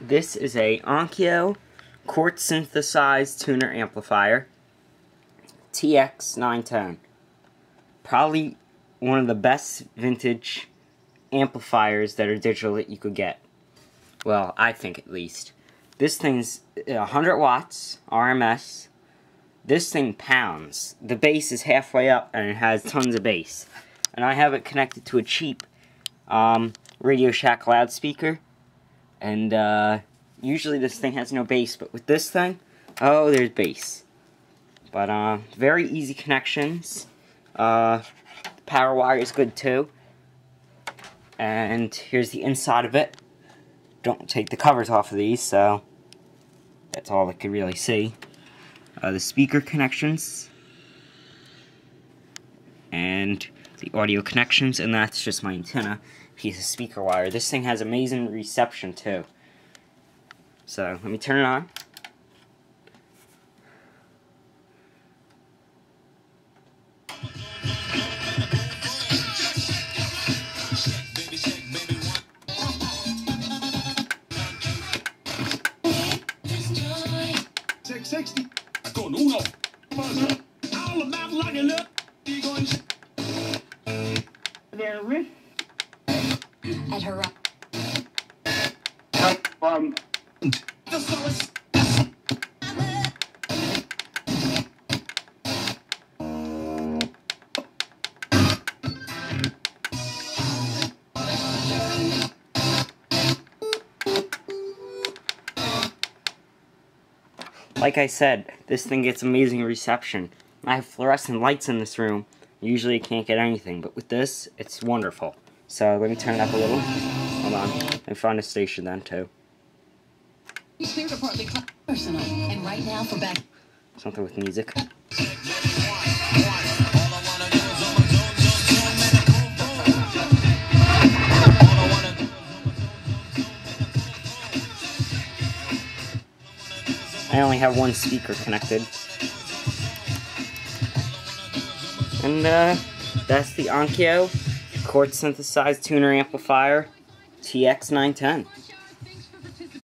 This is a Onkyo quartz synthesized tuner amplifier TX910. Probably one of the best vintage amplifiers that are digital that you could get. Well, I think at least. This thing's 100 watts RMS. This thing pounds. The bass is halfway up and it has tons of bass. And I have it connected to a cheap um, Radio Shack loudspeaker. And uh, usually this thing has no bass, but with this thing, oh, there's bass. But uh, very easy connections. Uh, power wire is good too. And here's the inside of it. Don't take the covers off of these, so that's all I could really see. Uh, the speaker connections. And the audio connections, and that's just my antenna piece of speaker wire. This thing has amazing reception too. So, let me turn it on. con uno. All about like a There At her. Um. Like I said, this thing gets amazing reception. I have fluorescent lights in this room. Usually I can't get anything, but with this, it's wonderful. So let me turn it up a little. Hold on. And find a station then too. Something with music. I only have one speaker connected. And uh, that's the Onkyo Quartz Synthesized Tuner Amplifier TX910.